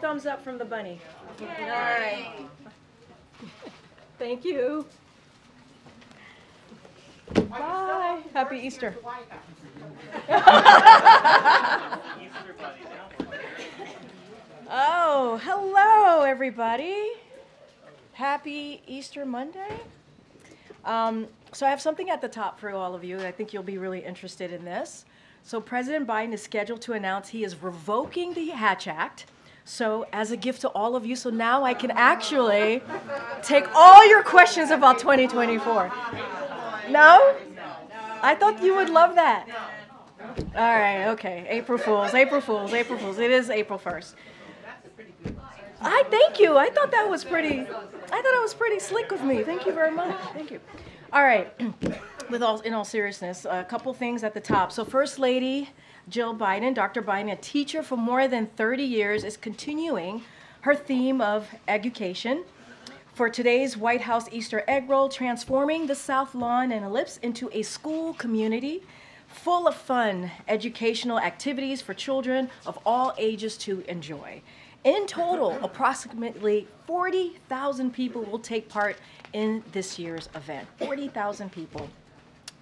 Thumbs up. Two thumbs up from the bunny. All right. Thank you. Are you still Bye. Happy Easter. at the White House? Easter bunny down. Oh, hello, everybody. Happy Easter Monday. Um, so I have something at the top for all of you. I think you'll be really interested in this. So President Biden is scheduled to announce he is revoking the Hatch Act. So as a gift to all of you, so now I can actually take all your questions about 2024. No? I thought you would love that. All right, okay. April Fools, April Fools, April Fools. It is April 1st. I thank you. I thought that was pretty. I thought it was pretty slick of me. Thank you very much. Thank you. All right. With all in all seriousness, a couple things at the top. So First Lady Jill Biden, Dr. Biden, a teacher for more than 30 years, is continuing her theme of education. For today's White House Easter egg roll, transforming the South Lawn and Ellipse into a school community full of fun, educational activities for children of all ages to enjoy. In total, approximately 40,000 people will take part in this year's event. 40,000 people.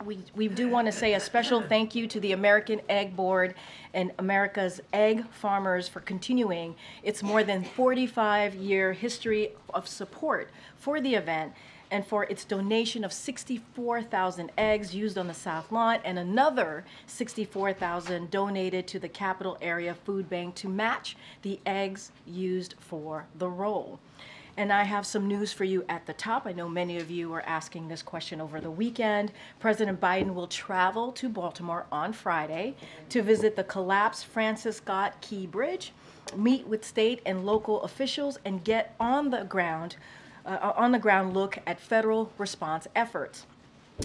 We, we do want to say a special thank you to the American Egg Board and America's egg farmers for continuing its more than 45 year history of support for the event and for its donation of 64,000 eggs used on the South Lawn and another 64,000 donated to the Capital Area Food Bank to match the eggs used for the roll. And I have some news for you at the top. I know many of you are asking this question over the weekend. President Biden will travel to Baltimore on Friday to visit the collapsed Francis Scott Key Bridge, meet with state and local officials, and get on the ground, uh, on the ground look at federal response efforts.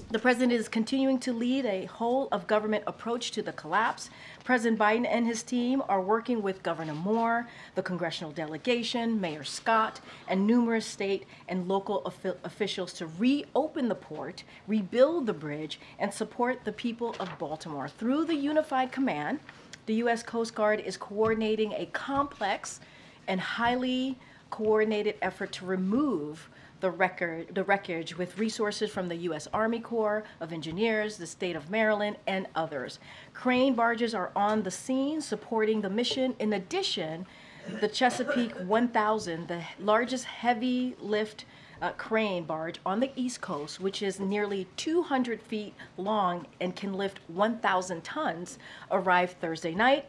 The president is continuing to lead a whole of government approach to the collapse. President Biden and his team are working with Governor Moore, the congressional delegation, Mayor Scott, and numerous state and local offi- officials to reopen the port, rebuild the bridge, and support the people of Baltimore. Through the Unified Command, the U.S. Coast Guard is coordinating a complex and highly coordinated effort to remove the record, the wreckage with resources from the U.S. Army Corps of Engineers, the state of Maryland, and others. Crane barges are on the scene supporting the mission. In addition, the Chesapeake 1000, the largest heavy lift uh, crane barge on the East Coast, which is nearly 200 feet long and can lift 1,000 tons, arrived Thursday night.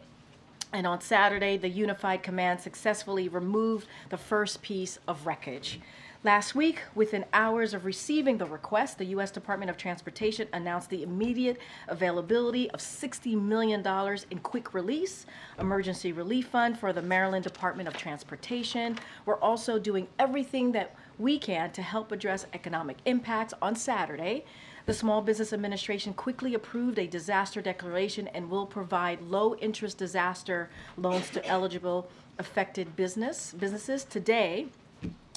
And on Saturday, the Unified Command successfully removed the first piece of wreckage. Last week, within hours of receiving the request, the U.S. Department of Transportation announced the immediate availability of $60 million in quick release emergency relief fund for the Maryland Department of Transportation. We're also doing everything that we can to help address economic impacts. On Saturday, the Small Business Administration quickly approved a disaster declaration and will provide low-interest disaster loans to eligible affected business businesses. Today,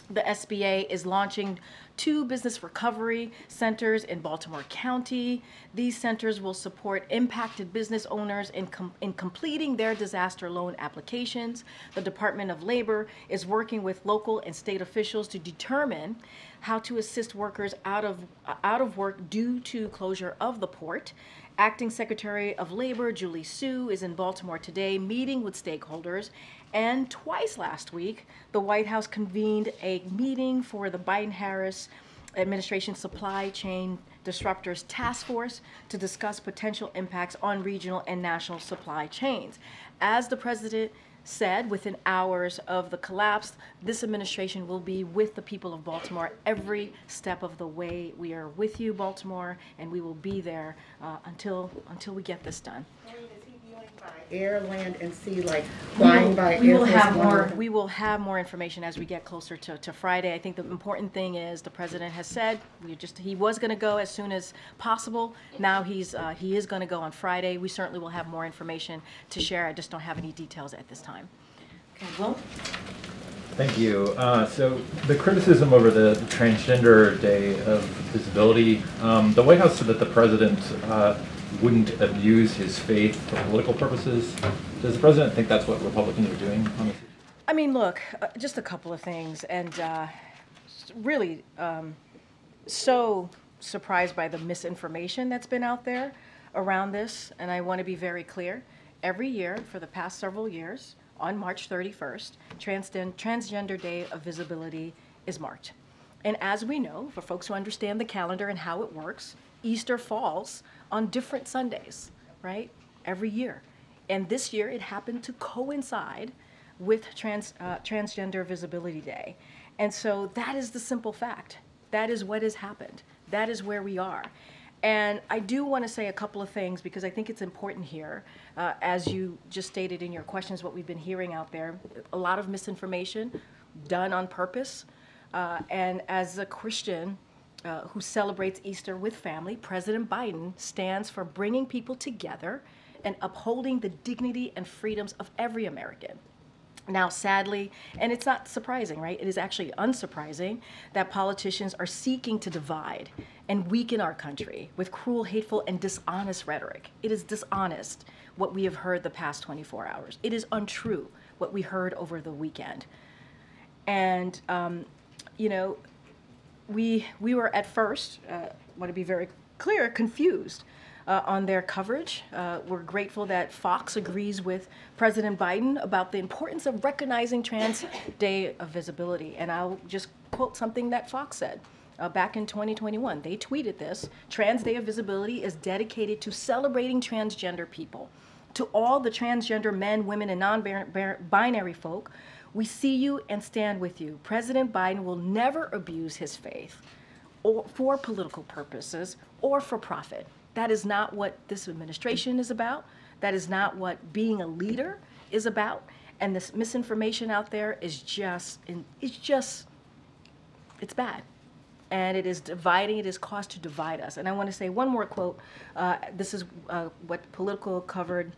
the SBA is launching two business recovery centers in Baltimore County. These centers will support impacted business owners in, com- in completing their disaster loan applications. The Department of Labor is working with local and state officials to determine how to assist workers out of out of work due to closure of the port. Acting Secretary of Labor Julie Su is in Baltimore today meeting with stakeholders. And twice last week, the White House convened a meeting for the Biden Harris administration supply chain disruptors task force to discuss potential impacts on regional and national supply chains. As the president said, within hours of the collapse, this administration will be with the people of Baltimore every step of the way. We are with you, Baltimore, and we will be there uh, until until we get this done. Air, land, and sea, like flying by We Air will Force have One? more, we will have more information as we get closer to, to Friday. I think the important thing is, the president has said, we just, he was gonna go as soon as possible. Now he's, uh, he is gonna go on Friday. We certainly will have more information to share. I just don't have any details at this time. Okay, Will? Thank you. Uh, so the criticism over the Transgender Day of Visibility, um, the White House said that the president uh, wouldn't abuse his faith for political purposes. Does the president think that's what Republicans are doing? I mean, look, uh, just a couple of things, and uh, really um, so surprised by the misinformation that's been out there around this. And I want to be very clear. Every year for the past several years, on March 31st, Transgen- Transgender Day of Visibility is marked. And as we know, for folks who understand the calendar and how it works, Easter falls on different Sundays, right? Every year. And this year it happened to coincide with trans, uh, Transgender Visibility Day. And so that is the simple fact. That is what has happened. That is where we are. And I do want to say a couple of things because I think it's important here. Uh, as you just stated in your questions, what we've been hearing out there, a lot of misinformation done on purpose. Uh, and as a Christian uh, who celebrates Easter with family, President Biden stands for bringing people together and upholding the dignity and freedoms of every American. Now, sadly, and it's not surprising, right? It is actually unsurprising that politicians are seeking to divide and weaken our country with cruel, hateful, and dishonest rhetoric. It is dishonest what we have heard the past 24 hours. It is untrue what we heard over the weekend. And, um, you know, we, we were at first, uh, want to be very clear, confused uh, on their coverage. Uh, we're grateful that Fox agrees with President Biden about the importance of recognizing Trans Day of Visibility. And I'll just quote something that Fox said. Uh, back in 2021, they tweeted this Trans Day of Visibility is dedicated to celebrating transgender people. To all the transgender men, women, and non binary folk, we see you and stand with you. President Biden will never abuse his faith or for political purposes or for profit. That is not what this administration is about. That is not what being a leader is about. And this misinformation out there is just, it's just, it's bad. And it is dividing, it is caused to divide us. And I want to say one more quote. Uh, this is uh, what Politico covered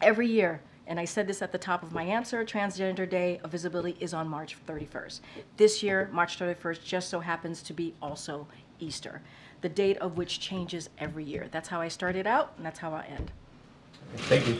every year. And I said this at the top of my answer Transgender Day of Visibility is on March 31st. This year, March 31st, just so happens to be also Easter, the date of which changes every year. That's how I started out, and that's how I end. Thank you.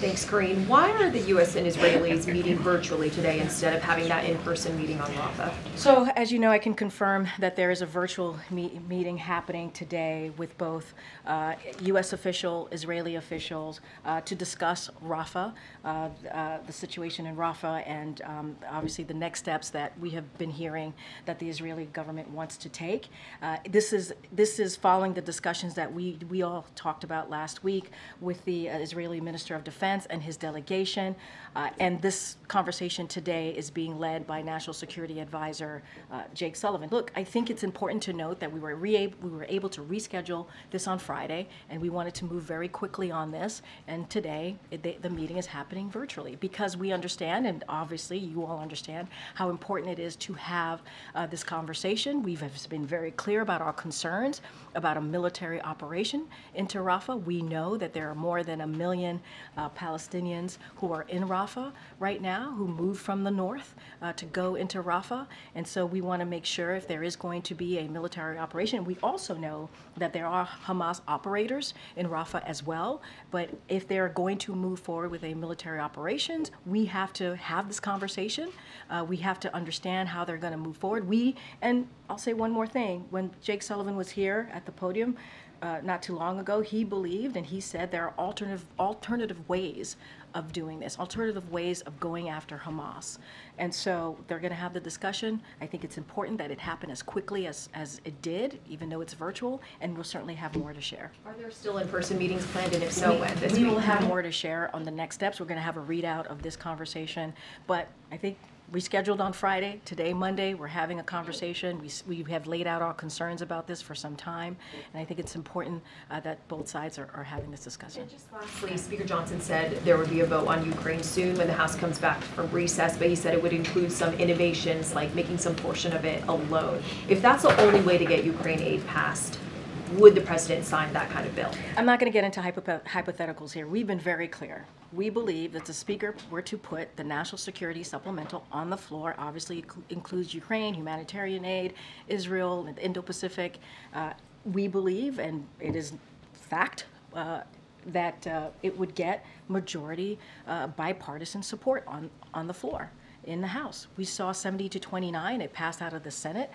Thanks, Karine. Why are the U.S. and Israelis meeting virtually today instead of having that in-person meeting on Rafah? So, as you know, I can confirm that there is a virtual me- meeting happening today with both uh, U.S. official, Israeli officials, uh, to discuss Rafah, uh, uh, the situation in Rafah, and um, obviously the next steps that we have been hearing that the Israeli government wants to take. Uh, this is this is following the discussions that we we all talked about last week with the uh, Israeli Minister of Defense and his delegation. Uh, and this conversation today is being led by National Security Advisor uh, Jake Sullivan. Look, I think it's important to note that we were re- we were able to reschedule this on Friday, and we wanted to move very quickly on this. And today, it, the, the meeting is happening virtually because we understand, and obviously you all understand, how important it is to have uh, this conversation. We've been very clear about our concerns about a military operation into Rafah. We know that there are more than a million uh, Palestinians who are in Rafah right now, who moved from the north uh, to go into Rafah. And so we want to make sure if there is going to be a military operation, we also know that there are Hamas operators in Rafah as well. But if they're going to move forward with a military operations, we have to have this conversation. Uh, we have to understand how they're going to move forward. We, and I'll say one more thing. When Jake Sullivan was here at the podium, uh, not too long ago, he believed and he said there are alternative alternative ways of doing this, alternative ways of going after Hamas. And so they're going to have the discussion. I think it's important that it happen as quickly as, as it did, even though it's virtual, and we'll certainly have more to share. Are there still in-person meetings planned, and if so, We- when this We week? will have more to share on the next steps. We're going to have a readout of this conversation, but I think rescheduled on Friday, today, Monday, we're having a conversation. We, we have laid out our concerns about this for some time, and I think it's important uh, that both sides are, are having this discussion. Just Lastly, Speaker Johnson said there would be a vote on Ukraine soon when the House comes back from recess, but he said it would include some innovations, like making some portion of it a loan. If that's the only way to get Ukraine aid passed, would the president sign that kind of bill? I'm not going to get into hypoth- hypotheticals here. We've been very clear. We believe that the Speaker were to put the national security supplemental on the floor, obviously inclu- includes Ukraine, humanitarian aid, Israel, the Indo-Pacific. Uh, We believe, and it is fact, uh, that uh, it would get majority uh, bipartisan support on, on the floor in the House. We saw 70 to 29, it passed out of the Senate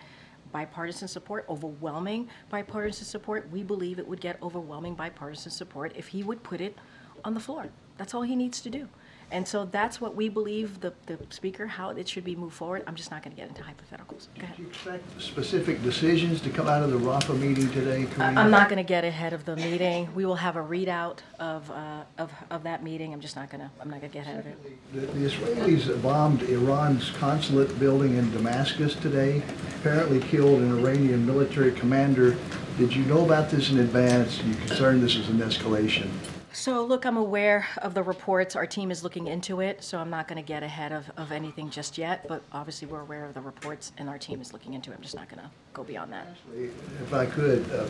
bipartisan support, overwhelming bipartisan support. We believe it would get overwhelming bipartisan support if he would put it on the floor. That's all he needs to do. And so that's what we believe the, the speaker, how it should be moved forward. I'm just not going to get into hypotheticals. Go ahead. Do you expect specific decisions to come out of the Rafah meeting today, Karine? I'm not going to get ahead of the meeting. We will have a readout of, uh, of, of that meeting. I'm just not going to, I'm not going to get ahead of it. The the Israelis bombed Iran's consulate building in Damascus today, apparently killed an Iranian military commander. Did you know about this in advance? Are You concerned this is an escalation? So, look, I'm aware of the reports. Our team is looking into it, so I'm not going to get ahead of, of anything just yet. But obviously, we're aware of the reports, and our team is looking into it. I'm just not going to go beyond that. If I could, uh,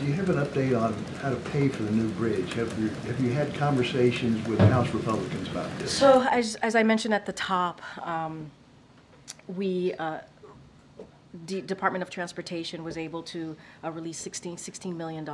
do you have an update on how to pay for the new bridge? Have you, have you had conversations with House Republicans about this? So, as, as I mentioned at the top, um, we, uh, D- Department of Transportation was able to uh, release 16, $16 million,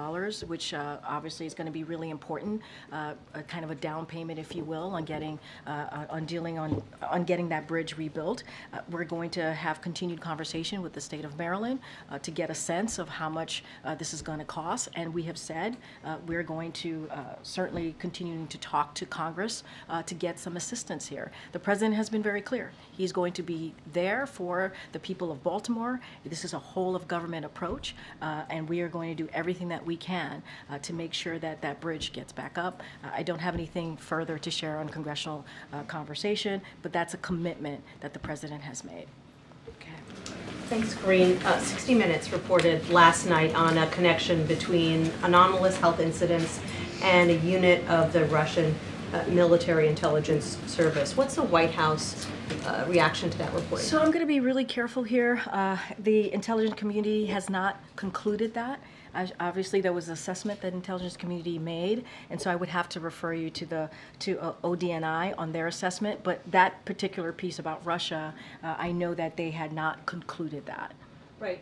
which uh, obviously is going to be really important, uh, a kind of a down payment, if you will, on getting, uh, on dealing on, on getting that bridge rebuilt. Uh, We're going to have continued conversation with the state of Maryland uh, to get a sense of how much uh, this is going to cost. And we have said uh, we're going to uh, certainly continuing to talk to Congress uh, to get some assistance here. The president has been very clear. He's going to be there for the people of Baltimore. This is a whole of government approach, uh, and we are going to do everything that we can uh, to make sure that that bridge gets back up. Uh, I don't have anything further to share on congressional uh, conversation, but that's a commitment that the president has made. Okay. Thanks, Karine. Uh, 60 Minutes reported last night on a connection between anomalous health incidents and a unit of the Russian uh, military intelligence service. What's the White House uh, reaction to that report. So I'm going to be really careful here. Uh, The intelligence community has not concluded that. Obviously, there was an assessment that intelligence community made, and so I would have to refer you to the, to uh, ODNI on their assessment. But that particular piece about Russia, uh, I know that they had not concluded that. Right.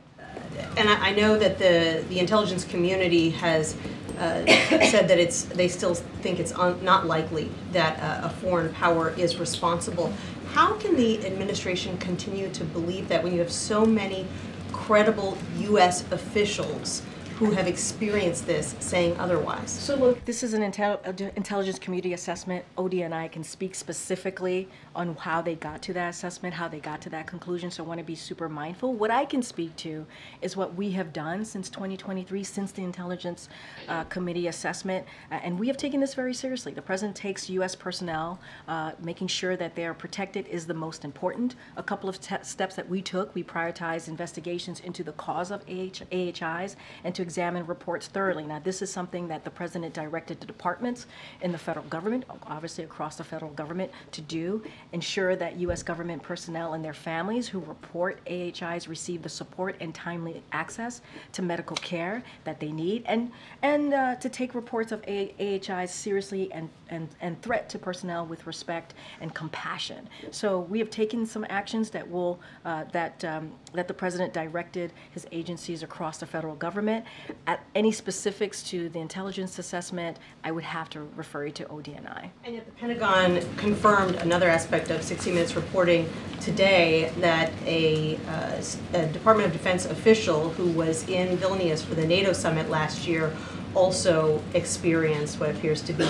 And I I know that the, the intelligence community has uh, said that it's, they still think it's un- not likely that uh, a foreign power is responsible. How can the administration continue to believe that when you have so many credible U.S. officials who have experienced this saying otherwise? So look, this is an intel- uh, intelligence community assessment. ODNI and I can speak specifically on how they got to that assessment, how they got to that conclusion, so I want to be super mindful. What I can speak to is what we have done since 2023, since the intelligence uh, committee assessment, uh, and we have taken this very seriously. The president takes U.S. personnel, uh, making sure that they are protected is the most important. A couple of te- steps that we took, we prioritized investigations into the cause of AH- AHIs and to examine reports thoroughly. Now, this is something that the president directed the departments in the federal government, obviously across the federal government, to do. Ensure that U.S. government personnel and their families who report AHIs receive the support and timely access to medical care that they need, and and uh, to take reports of AHIs seriously and, and and threat to personnel with respect and compassion. So we have taken some actions that will uh, that um, that the president directed his agencies across the federal government. At any specifics to the intelligence assessment, I would have to refer you to ODNI. And yet the Pentagon confirmed another aspect of 60 Minutes reporting today that a, uh, a Department of Defense official who was in Vilnius for the NATO summit last year also experienced what appears to be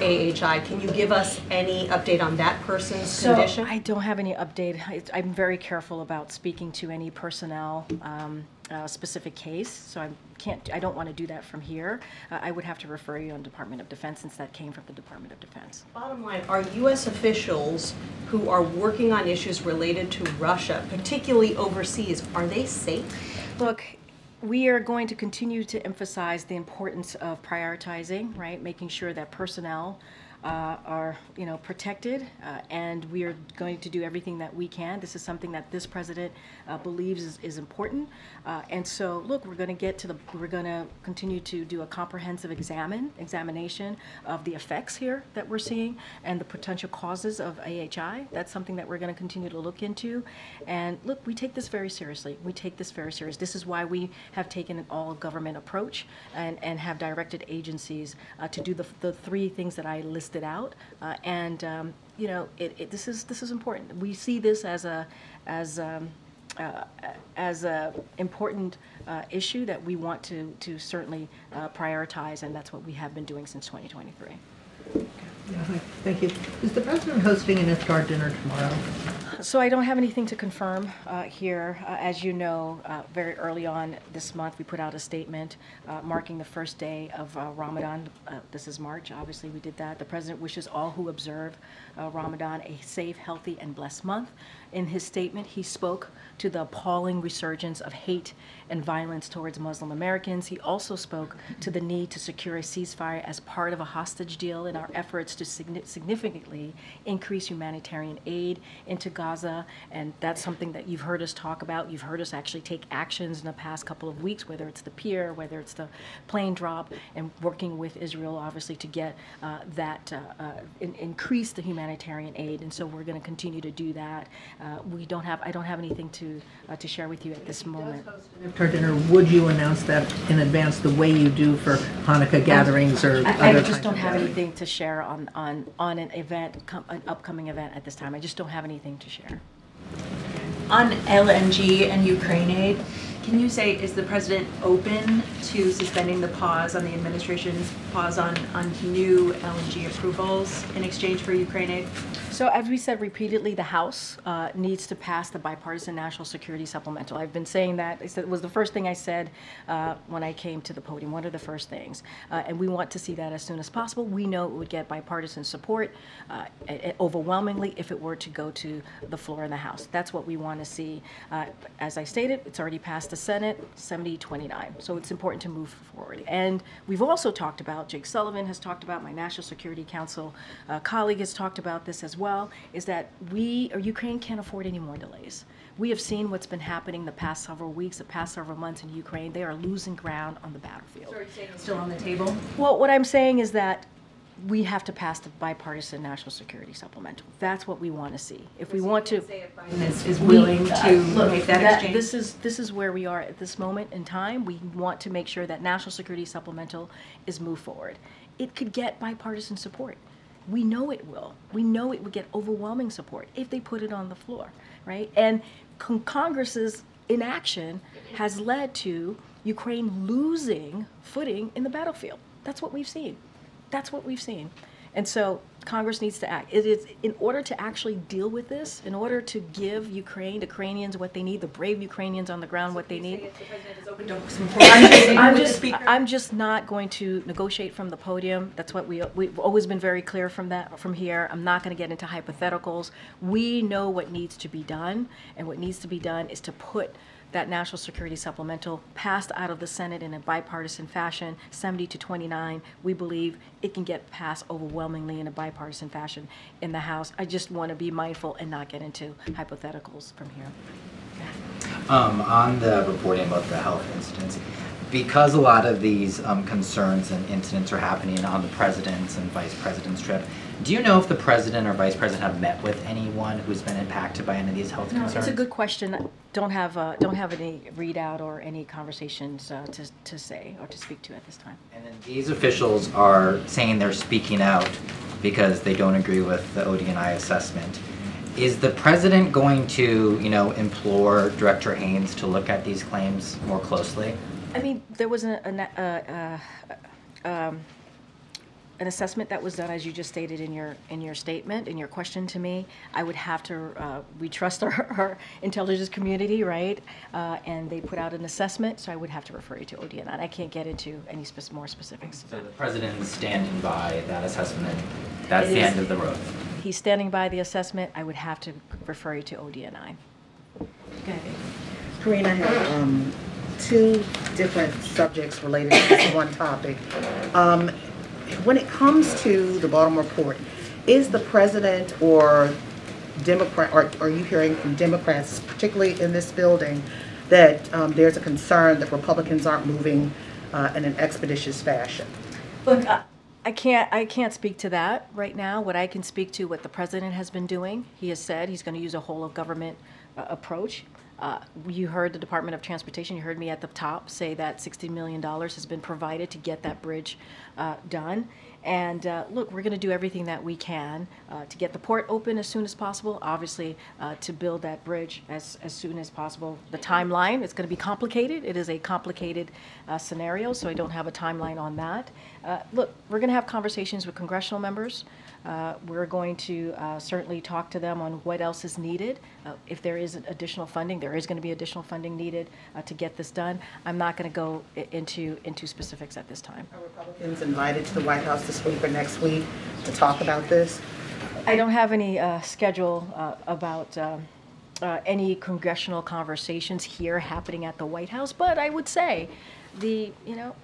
AHI. Can you give us any update on that person's condition? I don't have any update. I, I'm very careful about speaking to any personnel. Um, uh, specific case, so I can't, I don't want to do that from here. Uh, I would have to refer you on Department of Defense since that came from the Department of Defense. Bottom line, are U.S. officials who are working on issues related to Russia, particularly overseas, are they safe? Look, we are going to continue to emphasize the importance of prioritizing, right? Making sure that personnel uh, are, you know, protected, uh, and we are going to do everything that we can. This is something that this president uh, believes is, is important. Uh, and so, look, we're going to get to the, we're going to continue to do a comprehensive examine, examination of the effects here that we're seeing and the potential causes of AHI. That's something that we're going to continue to look into. And look, we take this very seriously. We take this very serious. This is why we have taken an all-government approach and, and have directed agencies uh, to do the, the three things that I listed out. Uh, and um, you know, it, it, this is this is important. We see this as a as um, uh, as a important uh, issue that we want to to certainly uh, prioritize, and that's what we have been doing since 2023. Yeah. Thank you. Is the president hosting an IFTAR dinner tomorrow? So I don't have anything to confirm uh, here. Uh, As you know, uh, very early on this month, we put out a statement uh, marking the first day of uh, Ramadan. Uh, This is March, obviously, we did that. The president wishes all who observe uh, Ramadan a safe, healthy, and blessed month. In his statement, he spoke to the appalling resurgence of hate and violence towards Muslim Americans. He also spoke to the need to secure a ceasefire as part of a hostage deal in our efforts to significantly increase humanitarian aid into Gaza. And that's something that you've heard us talk about. You've heard us actually take actions in the past couple of weeks, whether it's the pier, whether it's the plane drop, and working with Israel, obviously, to get uh, that, uh, uh, in- increase the humanitarian aid. And so we're going to continue to do that. Uh, we don't have, I don't have anything to, uh, to share with you at this moment. IFTAR dinner, would you announce that in advance the way you do for Hanukkah gatherings or other I, I kinds just don't have gatherings? anything to share on, on, on an event, com- an upcoming event at this time. I just don't have anything to share. On LNG and Ukraine aid, can you say, is the president open to suspending the pause on the administration's pause on, on new LNG approvals in exchange for Ukraine aid? So as we said repeatedly, the House uh, needs to pass the bipartisan national security supplemental. I've been saying that. It was the first thing I said uh, when I came to the podium, one of the first things. Uh, And we want to see that as soon as possible. We know it would get bipartisan support uh, overwhelmingly if it were to go to the floor in the House. That's what we want to see. Uh, As I stated, it's already passed the Senate, 70-29. So it's important to move forward. And we've also talked about, Jake Sullivan has talked about, my National Security Council uh, colleague has talked about this as well, is that we, or Ukraine can't afford any more delays. We have seen what's been happening the past several weeks, the past several months in Ukraine. They are losing ground on the battlefield. It's still on the table? Well, what I'm saying is that we have to pass the bipartisan national security supplemental. That's what we want to see. If we want to. Biden is, willing uh, to look, make that exchange? This is, this is where we are at this moment in time. We want to make sure that national security supplemental is moved forward. It could get bipartisan support. We know it will. We know it would get overwhelming support if they put it on the floor, right? And con- Congress's inaction has led to Ukraine losing footing in the battlefield. That's what we've seen. That's what we've seen. And so Congress needs to act. It is, in order to actually deal with this, in order to give Ukraine, Ukrainians what they need, the brave Ukrainians on the ground what they need. I'm just, I'm just, I'm just not going to negotiate from the podium. That's what we, we've always been very clear from that, from here. I'm not going to get into hypotheticals. We know what needs to be done, and what needs to be done is to put that national security supplemental passed out of the Senate in a bipartisan fashion, 70 to 29. We believe it can get passed overwhelmingly in a bipartisan fashion in the House. I just want to be mindful and not get into hypotheticals from here. Um, on the reporting about the health incidents, because a lot of these um, concerns and incidents are happening on the president's and vice president's trip, do you know if the president or vice president have met with anyone who's been impacted by any of these health No, concerns? it's a good question. Don't have, uh, don't have any readout or any conversations uh, to, to say or to speak to at this time. And then these officials are saying they're speaking out because they don't agree with the ODNI assessment. Is the president going to, you know, implore Director Haines to look at these claims more closely? I mean, there was a, a na- uh, uh, um, an assessment that was done, as you just stated in your, in your statement, in your question to me. I would have to, uh, we trust our, our intelligence community, right? Uh, And they put out an assessment, so I would have to refer you to ODNI. I can't get into any spec- more specifics. So the president is standing by that assessment. That's It the is- end of the road. He's standing by the assessment. I would have to refer you to ODNI. Okay. Karine, I have um, two different subjects related to one topic. Um, When it comes to the Baltimore Port, is the president or Democrat, or are you hearing from Democrats, particularly in this building, that um, there's a concern that Republicans aren't moving uh, in an expeditious fashion? Look, I- I can't, I can't speak to that right now. What I can speak to, what the president has been doing. He has said he's going to use a whole of government uh, approach. Uh, You heard the Department of Transportation, you heard me at the top say that $60 million has been provided to get that bridge uh, done. And uh, look, we're going to do everything that we can uh, to get the port open as soon as possible, obviously, uh, to build that bridge as, as soon as possible. The timeline, it's going to be complicated. It is a complicated uh, scenario, so I don't have a timeline on that. Look, we're going to have conversations with congressional members. Uh, We're going to uh, certainly talk to them on what else is needed. Uh, If there is additional funding, there is going to be additional funding needed uh, to get this done. I'm not going to go into, into specifics at this time. Are Republicans invited to the White House this week or next week to talk about this? I don't have any uh, schedule uh, about um, uh, any congressional conversations here happening at the White House, but I would say the, you know,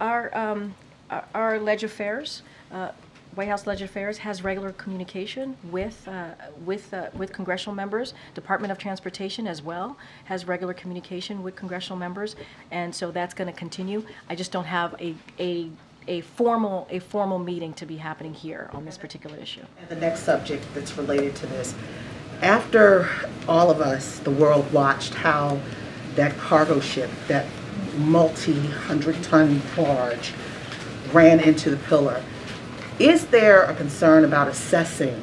our, um, our- our Ledge Affairs, uh, White House Legislative Affairs has regular communication with, uh, with, uh, with congressional members. Department of Transportation as well has regular communication with congressional members, and so that's going to continue. I just don't have a, a, a formal, a formal meeting to be happening here on this particular issue. And the next subject that's related to this. After all of us, the world watched how that cargo ship, that multi-hundred ton barge ran into the pillar, is there a concern about assessing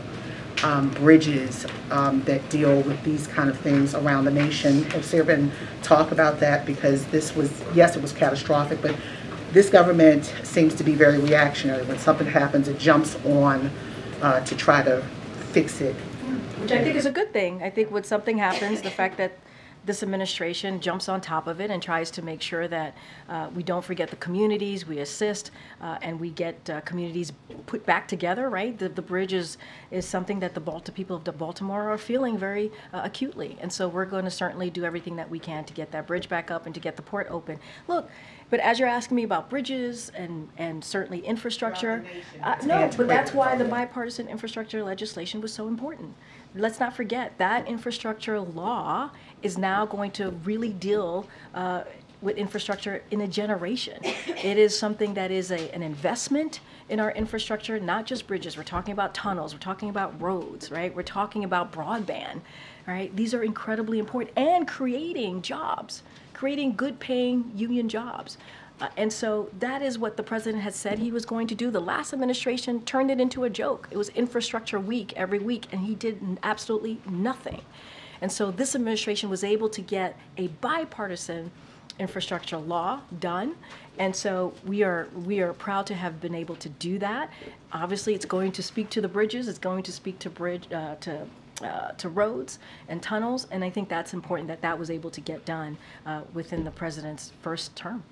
um, bridges um, that deal with these kind of things around the nation? Has there been talk about that? Because this was, yes, it was catastrophic, but this government seems to be very reactionary. When something happens, it jumps on uh, to try to fix it. Which I think is a good thing. I think when something happens, the fact that this administration jumps on top of it and tries to make sure that uh, we don't forget the communities, we assist, uh, and we get uh, communities put back together, right? The, the bridge is, is something that the Balti- people of Baltimore are feeling very uh, acutely. And so we're going to certainly do everything that we can to get that bridge back up and to get the port open. Look, but as you're asking me about bridges and, and certainly infrastructure, uh, no, but that's why the bipartisan infrastructure legislation was so important. Let's not forget that infrastructure law is now going to really deal uh, with infrastructure in a generation. It is something that is a, an investment in our infrastructure, not just bridges. We're talking about tunnels, we're talking about roads, right? We're talking about broadband, right? These are incredibly important and creating jobs, creating good paying union jobs. Uh, and so that is what the president has said he was going to do. The last administration turned it into a joke. It was infrastructure week every week, and he did absolutely nothing. And so this administration was able to get a bipartisan infrastructure law done. And so we are we are proud to have been able to do that. Obviously, it's going to speak to the bridges. It's going to speak to bridge uh, to. Uh, to roads and tunnels, and I think that's important that that was able to get done uh, within the president's first term.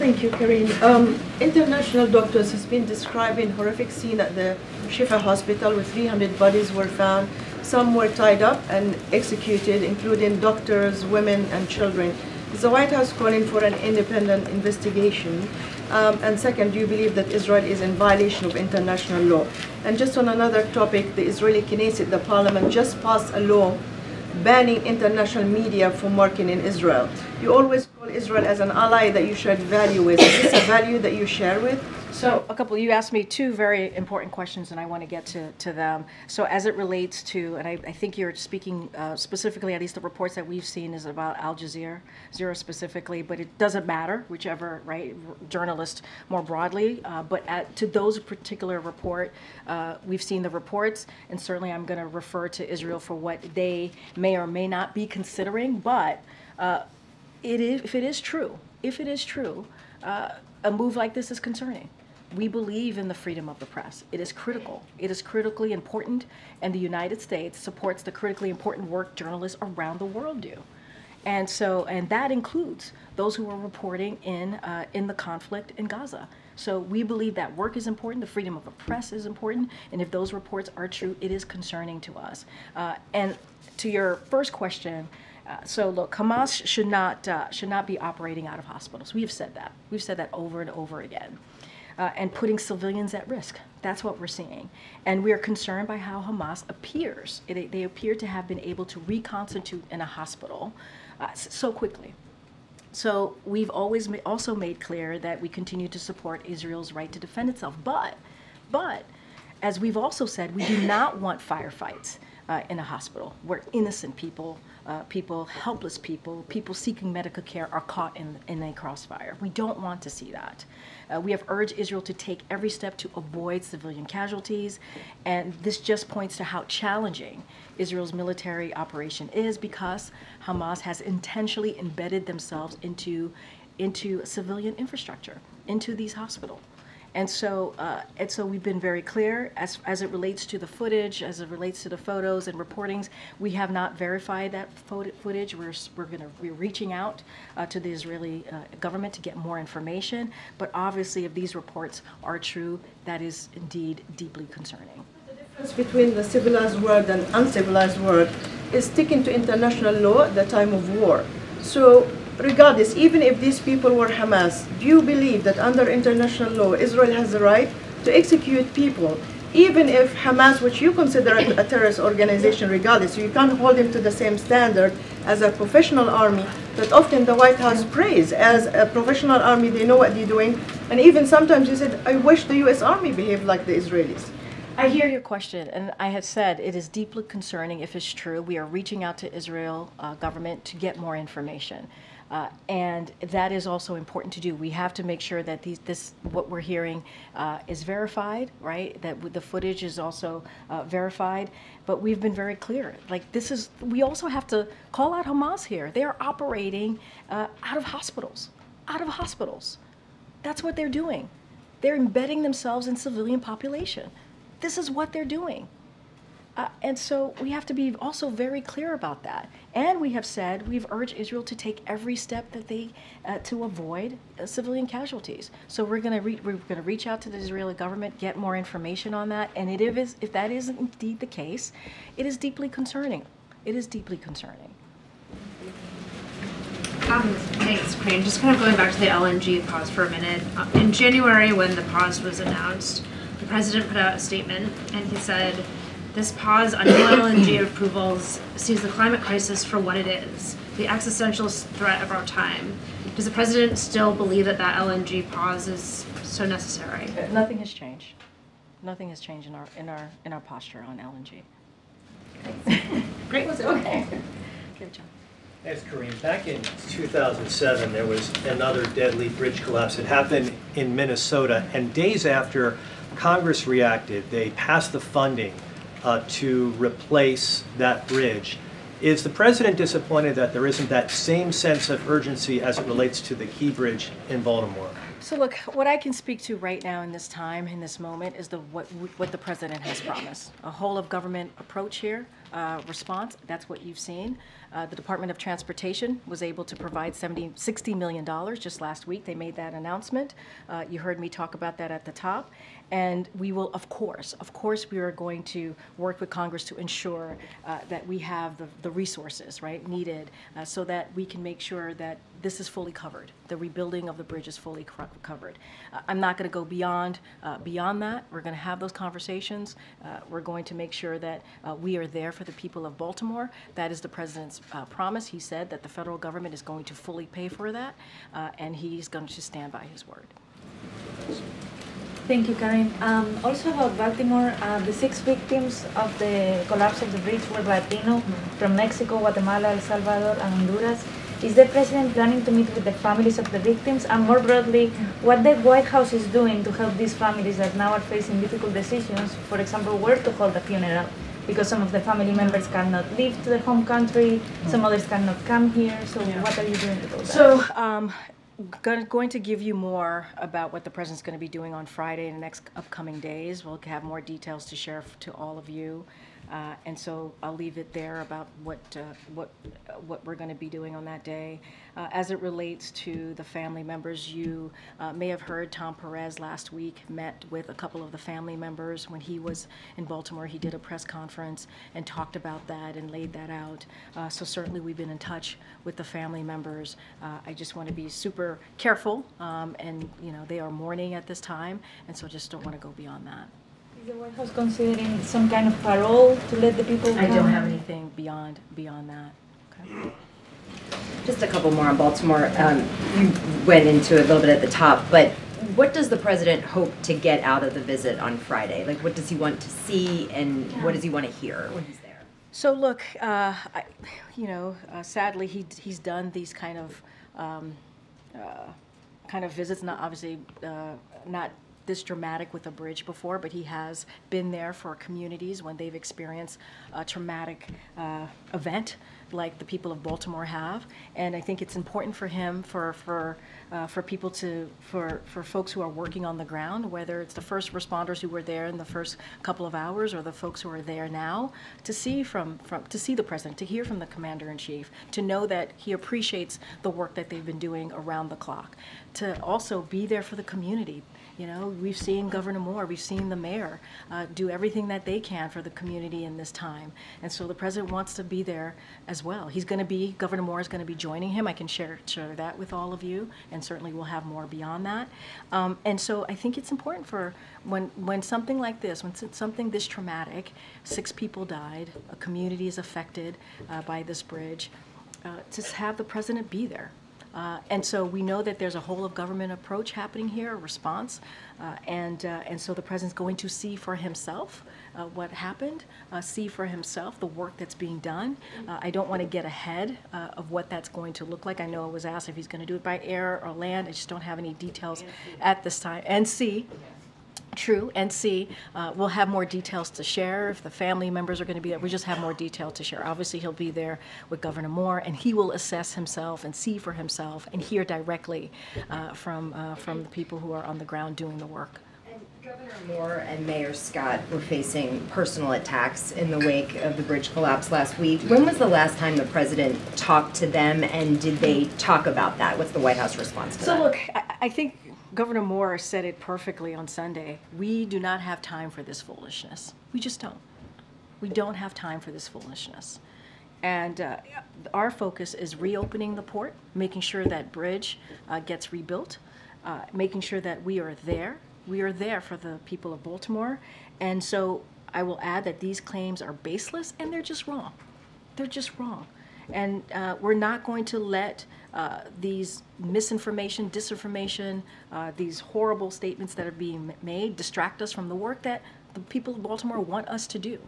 Thank you, Karine. Um, international doctors has been describing horrific scene at the Shifa Hospital where 300 bodies were found. Some were tied up and executed, including doctors, women, and children. Is the White House calling for an independent investigation? Um, and second, do you believe that Israel is in violation of international law? And just on another topic, the Israeli Knesset, the parliament, just passed a law banning international media from working in Israel. You always call Israel as an ally that you share value with. Is this a value that you share with? So a couple, you asked me two very important questions, and I want to get to, to them. So as it relates to, and I, I think you're speaking uh, specifically, at least the reports that we've seen is about Al Jazeera, Zero specifically, but it doesn't matter, whichever, right, journalist more broadly. Uh, but at, to those particular report, uh, we've seen the reports, and certainly I'm going to refer to Israel for what they may or may not be considering. But uh, it is, if it is true, if it is true, uh, a move like this is concerning we believe in the freedom of the press. It is critical. It is critically important, and the United States supports the critically important work journalists around the world do. And so, and that includes those who are reporting in, uh, in the conflict in Gaza. So we believe that work is important, the freedom of the press is important, and if those reports are true, it is concerning to us. Uh, and to your first question, uh, so look, Hamas should not uh, should not be operating out of hospitals. We have said that. We've said that over and over again, uh, and putting civilians at risk. That's what we're seeing, and we are concerned by how Hamas appears. They appear to have been able to reconstitute in a hospital uh, so quickly. So we've always ma- also made clear that we continue to support Israel's right to defend itself. But, but, as we've also said, we do not want firefights uh, in a hospital where innocent people, uh, people, helpless people, people seeking medical care are caught in, in a crossfire. We don't want to see that. Uh, we have urged Israel to take every step to avoid civilian casualties, and this just points to how challenging Israel's military operation is because Hamas has intentionally embedded themselves into, into civilian infrastructure, into these hospitals. And so, uh, and so we've been very clear as, as it relates to the footage, as it relates to the photos and reportings. We have not verified that footage. We're, we're going to we're reaching out uh, to the Israeli uh, government to get more information. But obviously, if these reports are true, that is indeed deeply concerning. The difference between the civilized world and uncivilized world is sticking to international law at the time of war. So regardless, even if these people were Hamas, do you believe that under international law, Israel has the right to execute people, even if Hamas, which you consider a terrorist organization regardless, you can't hold them to the same standard as a professional army that often the White House praise as a professional army, they know what they're doing, and even sometimes you said, I wish the US Army behaved like the Israelis. I hear your question, and I have said it is deeply concerning if it's true. We are reaching out to Israel uh, government to get more information. Uh, and that is also important to do. We have to make sure that these, this, what we're hearing uh, is verified, right? That the footage is also uh, verified. But we've been very clear. Like this is, we also have to call out Hamas here. They are operating uh, out of hospitals, out of hospitals. That's what they're doing. They're embedding themselves in civilian population. This is what they're doing. Uh, and so we have to be also very clear about that. And we have said we've urged Israel to take every step that they uh, to avoid uh, civilian casualties. So we're going to re- we're going to reach out to the Israeli government, get more information on that. And it is if that is indeed the case, it is deeply concerning. It is deeply concerning. Um, thanks, Karine. Just kind of going back to the LNG pause for a minute. Uh, In January, when the pause was announced, the president put out a statement and he said, this pause on new LNG approvals sees the climate crisis for what it is, the existential threat of our time. Does the president still believe that that LNG pause is so necessary? Uh, Nothing has changed. Nothing has changed in our in our in our posture on LNG. Great. Okay. Good job. Thanks, Karine. Back in 2007, there was another deadly bridge collapse. It happened in Minnesota, and days after Congress reacted, they passed the funding uh, to replace that bridge. Is the president disappointed that there isn't that same sense of urgency as it relates to the Key Bridge in Baltimore? So look, what I can speak to right now in this time, in this moment, is the what what the president has promised. A whole of government approach here, uh, response. That's what you've seen. Uh, the Department of Transportation was able to provide 70, 60 million dollars just last week. They made that announcement. Uh, you heard me talk about that at the top. And we will, of course, of course, we are going to work with Congress to ensure uh, that we have the, the resources, right, needed uh, so that we can make sure that this is fully covered. The rebuilding of the bridge is fully co- covered. Uh, I'm not going to go beyond, uh, beyond that. We're going to have those conversations. Uh, We're going to make sure that uh, we are there for the people of Baltimore. That is the president's promise. He said that the federal government is going to fully pay for that, and he's going to stand by his word. Thank you, Karine. Um, also about Baltimore, uh, the six victims of the collapse of the bridge were Latino from Mexico, Guatemala, El Salvador, and Honduras. Is the president planning to meet with the families of the victims? And more broadly, what the White House is doing to help these families that now are facing difficult decisions, for example, where to hold a funeral? Because some of the family members cannot leave to their home country, some others cannot come here. So, what are you doing to that? So, um, going, going to give you more about what the president's going to be doing on Friday and the next upcoming days. We'll have more details to share to all of you. Uh, and so I'll leave it there about what, uh, what, uh, what we're going to be doing on that day. Uh, as it relates to the family members, you uh, may have heard Tom Perez last week met with a couple of the family members when he was in Baltimore. He did a press conference and talked about that and laid that out. Uh, so certainly we've been in touch with the family members. Uh, I just want to be super careful, um, and you know they are mourning at this time, and so I just don't want to go beyond that. Is the White House considering some kind of parole to let the people I don't have anything beyond beyond that. Okay. Just a couple more on Baltimore. Um, You went into it a little bit at the top, but what does the president hope to get out of the visit on Friday? Like, what does he want to see and what does he want to hear when he's there? So look, uh, I, you know, uh, sadly he he's done these kind of um, uh, kind of visits. Not obviously uh, not this dramatic with a bridge before, but he has been there for communities when they've experienced a traumatic uh, event like the people of Baltimore have. And I think it's important for him, for for uh, for people to, for for folks who are working on the ground, whether it's the first responders who were there in the first couple of hours or the folks who are there now, to see from from to see the president, to hear from the commander in chief, to know that he appreciates the work that they've been doing around the clock, to also be there for the community. You know, we've seen Governor Moore, we've seen the mayor uh, do everything that they can for the community in this time. And so the president wants to be there as well. He's going to be, Governor Moore is going to be joining him. I can share, share that with all of you, and certainly we'll have more beyond that. Um, and so I think it's important for when, when something like this, when something this traumatic, six people died, a community is affected uh, by this bridge, uh, to have the president be there. Uh, and so we know that there's a whole of government approach happening here, a response, uh, and uh, and so the president's going to see for himself uh, what happened, uh, see for himself the work that's being done. Uh, I don't want to get ahead of what that's going to look like. I know I was asked if he's going to do it by air or land. I just don't have any details at this time. And see. True, and see, uh, we'll have more details to share if the family members are going to be there. We just have more detail to share. Obviously, he'll be there with Governor Moore, and he will assess himself and see for himself and hear directly uh, from uh, from the people who are on the ground doing the work. Governor Moore and Mayor Scott were facing personal attacks in the wake of the bridge collapse last week. When was the last time the president talked to them, and did they talk about that? What's the White House response to So that? look, I, I think Governor Moore said it perfectly on Sunday. We do not have time for this foolishness. We just don't. We don't have time for this foolishness. And uh, our focus is reopening the port, making sure that bridge uh, gets rebuilt, uh, making sure that we are there. We are there for the people of Baltimore. And so I will add that these claims are baseless and they're just wrong. They're just wrong. And uh, we're not going to let uh, these misinformation, disinformation, uh, these horrible statements that are being made distract us from the work that the people of Baltimore want us to do.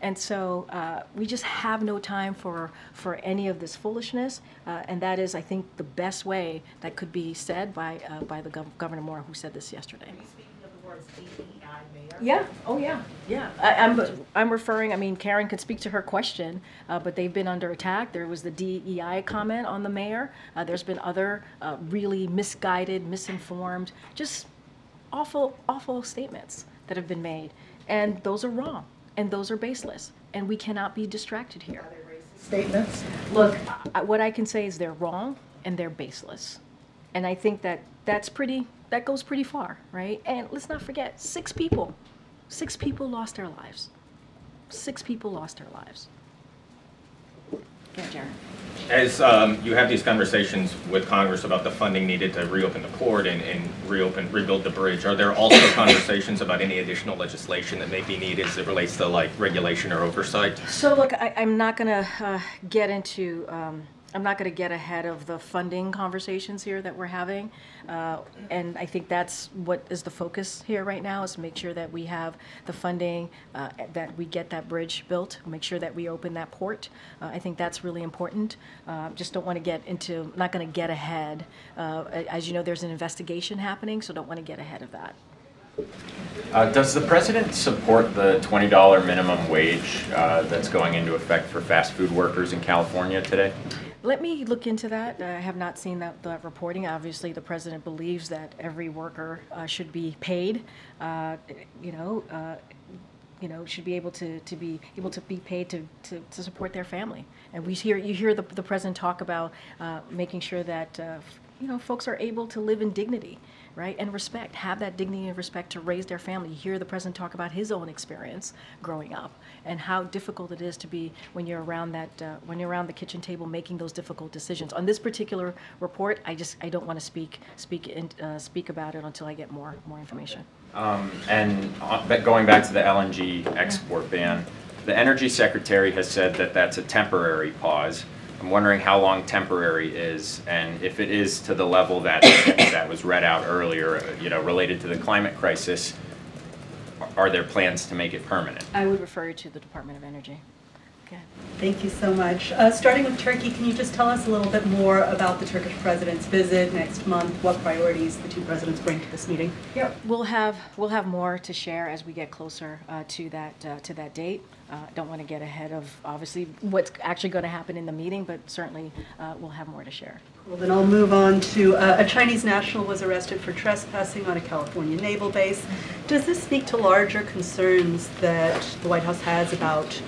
And so uh, we just have no time for, for any of this foolishness. Uh, and that is, I think, the best way that could be said by, uh, by the gov- Governor Moore, who said this yesterday. Yeah, oh yeah, yeah. I, I'm, I'm referring, I mean, Karen could speak to her question, uh, but they've been under attack. There was the DEI comment on the mayor. Uh, there's been other uh, really misguided, misinformed, just awful, awful statements that have been made. And those are wrong, and those are baseless, and we cannot be distracted here. Statements? Look, I, what I can say is they're wrong and they're baseless. And I think that that's pretty, that goes pretty far, right? And let's not forget, six people, six people lost their lives. Six people lost their lives. Yeah, Jared. As um, you have these conversations with Congress about the funding needed to reopen the port and, and reopen, rebuild the bridge, are there also conversations about any additional legislation that may be needed as it relates to like regulation or oversight? So look, I, I'm not gonna uh, get into, um, I'm not gonna get ahead of the funding conversations here that we're having. Uh, and I think that's what is the focus here right now, is to make sure that we have the funding, uh, that we get that bridge built, make sure that we open that port. Uh, I think that's really important. Uh, Just don't want to get into, not gonna get ahead. Uh, As you know, there's an investigation happening, so don't want to get ahead of that. Uh, Does the president support the $20 minimum wage uh, that's going into effect for fast food workers in California today? Let me look into that. I have not seen that, that reporting. Obviously, the president believes that every worker uh, should be paid, uh, you know, uh, you know, should be able to, to be able to be paid to, to, to support their family. And we hear, you hear the, the president talk about uh, making sure that, uh, you know, folks are able to live in dignity, right, and respect, have that dignity and respect to raise their family. You hear the president talk about his own experience growing up and how difficult it is to be when you're around that, uh, when you're around the kitchen table making those difficult decisions. On this particular report, I just, I don't want to speak, speak, in, uh, speak about it until I get more, more information. Um, And uh, going back to the LNG export ban, the Energy Secretary has said that that's a temporary pause. I'm wondering how long temporary is, and if it is to the level that, that was read out earlier, you know, related to the climate crisis, are there plans to make it permanent? I would refer you to the Department of Energy. Okay. Thank you so much. Uh, Starting with Turkey, can you just tell us a little bit more about the Turkish president's visit next month? What priorities the two presidents bring to this meeting? Yep. We'll have, we'll have more to share as we get closer uh, to that, uh, to that date. Uh, Don't want to get ahead of, obviously, what's actually going to happen in the meeting, but certainly uh, we'll have more to share. Well, then I'll move on to, uh, a Chinese national was arrested for trespassing on a California naval base. Does this speak to larger concerns that the White House has about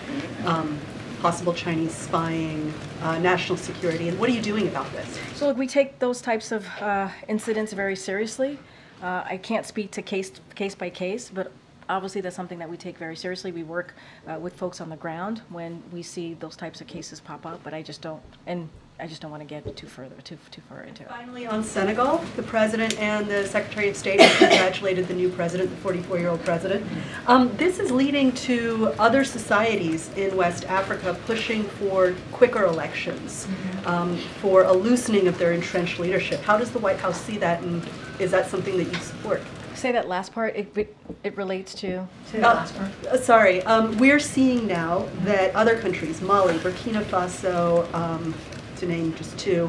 um, possible Chinese spying, uh, national security, and what are you doing about this? So look, we take those types of uh, incidents very seriously. Uh, I can't speak to case, case by case, but obviously that's something that we take very seriously. We work uh, with folks on the ground when we see those types of cases pop up, but I just don't, and I just don't want to get too further, too, too far into it. Finally, on Senegal, the president and the secretary of state congratulated the new president, the 44-year-old president. Um, this is leading to other societies in West Africa pushing for quicker elections, um, for a loosening of their entrenched leadership. How does the White House see that, and is that something that you support? Say that last part, it, it- it relates to? Say Uh, uh, Sorry, um, we're seeing now that other countries, Mali, Burkina Faso, um, to name just two,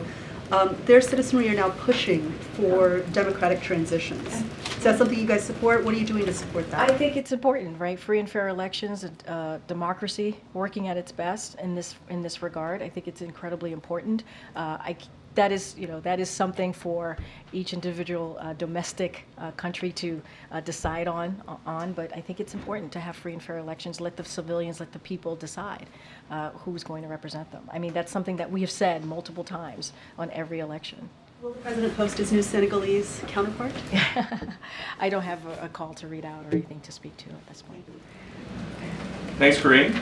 um, their citizenry are now pushing for democratic transitions. Is that something you guys support? What are you doing to support that? I think it's important, right? Free and fair elections, and, uh, democracy working at its best in this in this regard. I think it's incredibly important. Uh, I c- that is, you know, that is something for each individual uh, domestic uh, country to uh, decide on on. But I think it's important to have free and fair elections. Let the civilians, let the people decide uh, who's going to represent them. I mean, that's something that we have said multiple times on every election. Will the president post his new Senegalese counterpart? I don't have a, a call to read out or anything to speak to at this point. Thanks, Karine.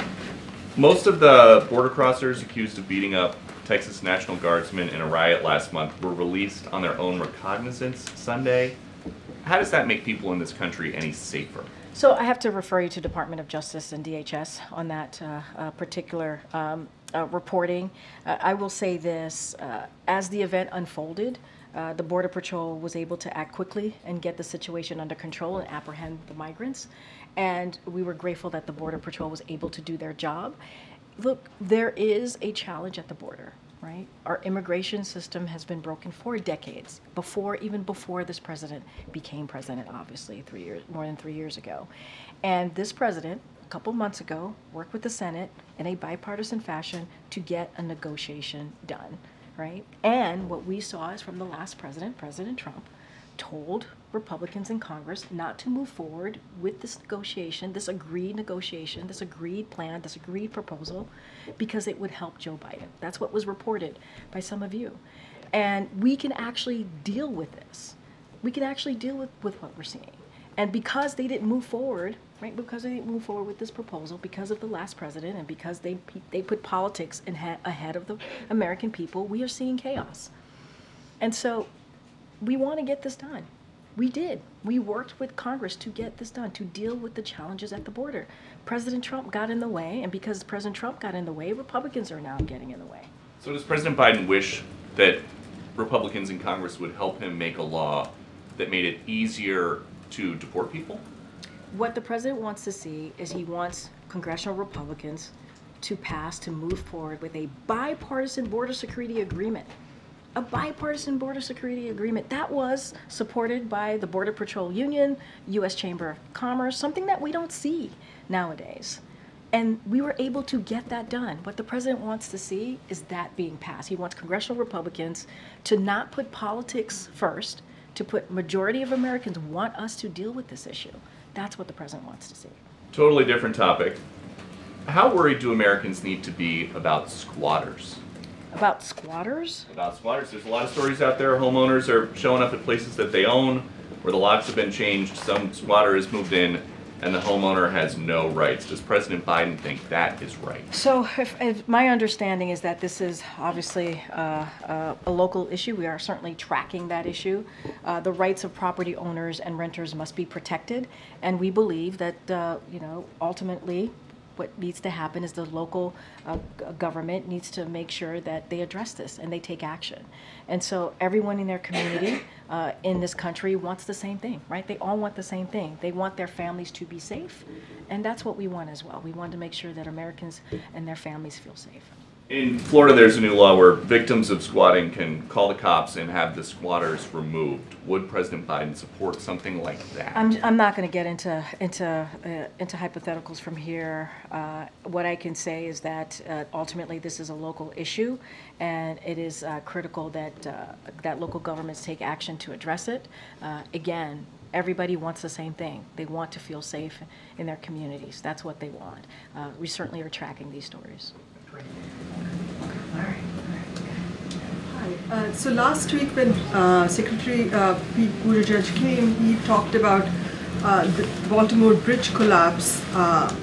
Most of the border crossers accused of beating up Texas National Guardsmen in a riot last month were released on their own recognizance Sunday. How does that make people in this country any safer? So I have to refer you to Department of Justice and DHS on that uh, uh, particular um, uh, reporting. Uh, I will say this, uh, as the event unfolded, uh, the Border Patrol was able to act quickly and get the situation under control and apprehend the migrants. And we were grateful that the Border Patrol was able to do their job. Look, there is a challenge at the border, right? Our immigration system has been broken for decades, before even before this president became president, obviously, three years more than three years ago. And this president, a couple months ago, worked with the Senate in a bipartisan fashion to get a negotiation done, right? And what we saw is from the last president, President Trump, told Republicans in Congress not to move forward with this negotiation, this agreed negotiation, this agreed plan, this agreed proposal, because it would help Joe Biden. That's what was reported by some of you. And we can actually deal with this. We can actually deal with, with what we're seeing. And because they didn't move forward, right, because they didn't move forward with this proposal, because of the last president, and because they, they put politics in ahead of the American people, we are seeing chaos. And so we want to get this done. We did. We worked with Congress to get this done, to deal with the challenges at the border. President Trump got in the way, and because President Trump got in the way, Republicans are now getting in the way. So, does President Biden wish that Republicans in Congress would help him make a law that made it easier to deport people? What the president wants to see is he wants congressional Republicans to pass, to move forward with a bipartisan border security agreement. A bipartisan border security agreement that was supported by the Border Patrol Union, U.S. Chamber of Commerce, something that we don't see nowadays. And we were able to get that done. What the president wants to see is that being passed. He wants congressional Republicans to not put politics first, to put majority of Americans want us to deal with this issue. That's what the president wants to see. Totally different topic. How worried do Americans need to be about squatters? About squatters? About squatters, there's a lot of stories out there. Homeowners are showing up at places that they own where the locks have been changed. Some squatter has moved in and the homeowner has no rights. Does President Biden think that is right? So, if, if my understanding is that this is obviously uh, uh, a local issue, we are certainly tracking that issue. Uh, the rights of property owners and renters must be protected, and we believe that uh, you know ultimately. What needs to happen is the local uh, government needs to make sure that they address this and they take action. And so everyone in their community uh, in this country wants the same thing, right? They all want the same thing. They want their families to be safe, and that's what we want as well. We want to make sure that Americans and their families feel safe. In Florida, there's a new law where victims of squatting can call the cops and have the squatters removed. Would President Biden support something like that? I'm, I'm not going to get into into uh, into hypotheticals from here. Uh, what I can say is that uh, ultimately this is a local issue, and it is uh, critical that uh, that local governments take action to address it. Uh, again. Everybody wants the same thing. They want to feel safe in their communities. That's what they want. Uh, we certainly are tracking these stories. Uh, So last week when uh, Secretary uh, Pete Buttigieg came, he talked about uh, the Baltimore bridge collapse uh,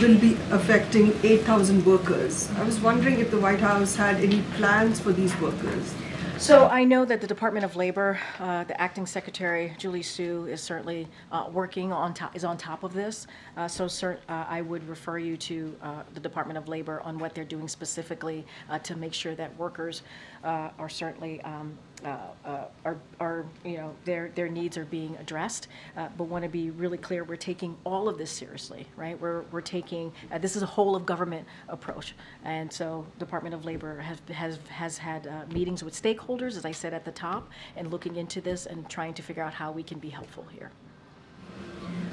will be affecting 8,000 workers. I was wondering if the White House had any plans for these workers. So I know that the Department of Labor, uh, the acting secretary, Julie Su, is certainly uh, working on top, is on top of this. Uh, So uh, I would refer you to uh, the Department of Labor on what they're doing specifically uh, to make sure that workers uh, are certainly, um, uh, uh, are, are, you know, their, their needs are being addressed. Uh, But want to be really clear, we're taking all of this seriously, right? We're, we're taking, uh, this is a whole of government approach. And so Department of Labor has, has, has had uh, meetings with stakeholders, as I said at the top, and looking into this and trying to figure out how we can be helpful here.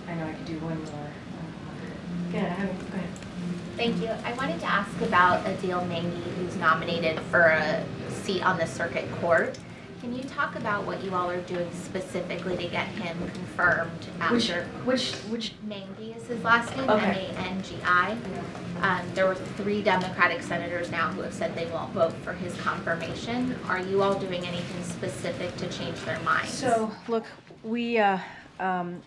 I know I could do one more. Yeah, go ahead. Thank you. I wanted to ask about Adeel Mangi, who's nominated for a seat on the circuit court. Can you talk about what you all are doing specifically to get him confirmed Which- after? which- which- Mangi is his last name, Okay. M-A-N-G-I. Um, there were three Democratic senators now who have said they won't vote for his confirmation. Are you all doing anything specific to change their minds? So, look, we, uh, um,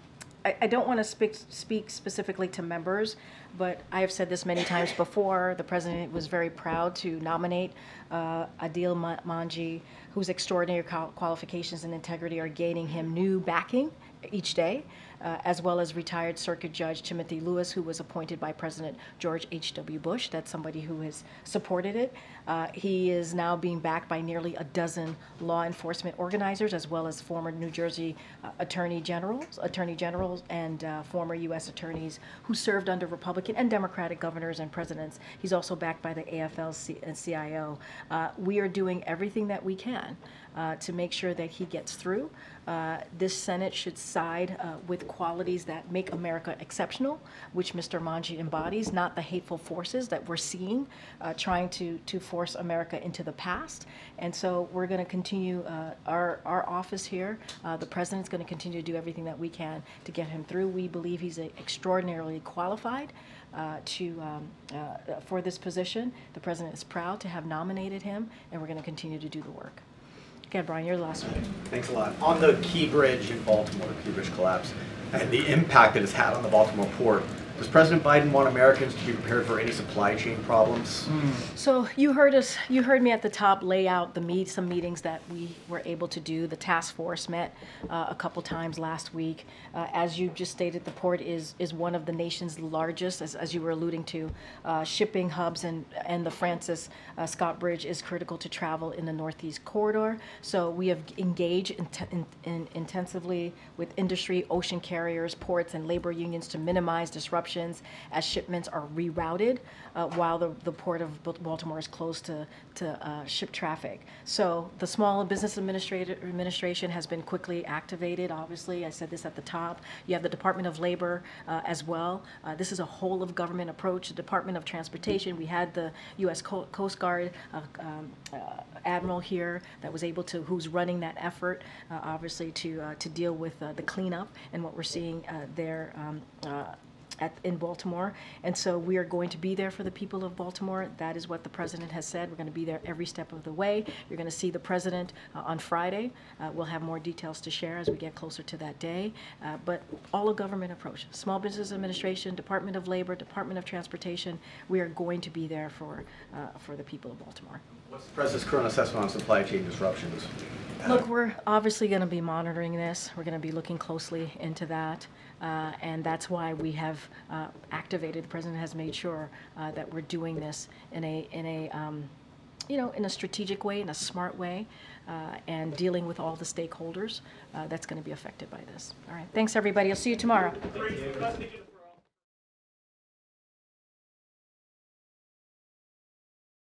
I, I don't want to speak, speak specifically to members, but I have said this many times before. The president was very proud to nominate uh, Adeel Mangi, whose extraordinary qualifications and integrity are gaining him new backing each day, uh, as well as retired Circuit Judge Timothy Lewis, who was appointed by President George H.W. Bush. That's somebody who has supported it. Uh, he is now being backed by nearly a dozen law enforcement organizers, as well as former New Jersey uh, Attorney Generals, Attorney Generals, and uh, former U.S. attorneys who served under Republican and Democratic governors and presidents. He's also backed by the AFL and CIO. Uh, we are doing everything that we can uh, to make sure that he gets through. Uh, this Senate should side uh, with qualities that make America exceptional, which Mr. Mangi embodies, not the hateful forces that we're seeing uh, trying to, to force America into the past. And so we're going to continue uh, our, our office here. Uh, the president's going to continue to do everything that we can to get him through. We believe he's extraordinarily qualified. Uh, to um, uh, for this position, the president is proud to have nominated him, and we're going to continue to do the work. Okay, Brian, you're last one. Thanks a lot. On the Key Bridge in Baltimore, the Key Bridge collapse, and the impact that it's had on the Baltimore port, does President Biden want Americans to be prepared for any supply chain problems? So you heard us, you heard me at the top lay out the meet, some meetings that we were able to do. The task force met uh, a couple times last week. Uh, as you just stated, the port is is one of the nation's largest, as, as you were alluding to, uh, shipping hubs, and and the Francis uh, Scott Bridge is critical to travel in the Northeast corridor. So we have engaged in, in, in intensively with industry, ocean carriers, ports, and labor unions to minimize disruption disruptions as shipments are rerouted uh, while the, the port of Baltimore is closed to, to uh, ship traffic. So the Small Business Administration has been quickly activated, obviously. I said this at the top. You have the Department of Labor uh, as well. Uh, This is a whole of government approach. The Department of Transportation, we had the U.S. Co- Coast Guard uh, um, uh, Admiral here that was able to, who's running that effort, obviously, to, to deal with the cleanup and what we're seeing there um, at, in Baltimore. And so we are going to be there for the people of Baltimore. That is what the president has said. We're going to be there every step of the way. You're going to see the president uh, on Friday. Uh, we'll have more details to share as we get closer to that day. Uh, but all of government approach, Small Business Administration, Department of Labor, Department of Transportation, we are going to be there for, uh, for the people of Baltimore. What's the President's current assessment on supply chain disruptions? Look, we're obviously going to be monitoring this. We're going to be looking closely into that. Uh, and that's why we have uh, activated, the president has made sure uh, that we're doing this in a, in a, um, you know, in a strategic way, in a smart way, uh, and dealing with all the stakeholders uh, that's going to be affected by this. All right. Thanks, everybody. I'll see you tomorrow.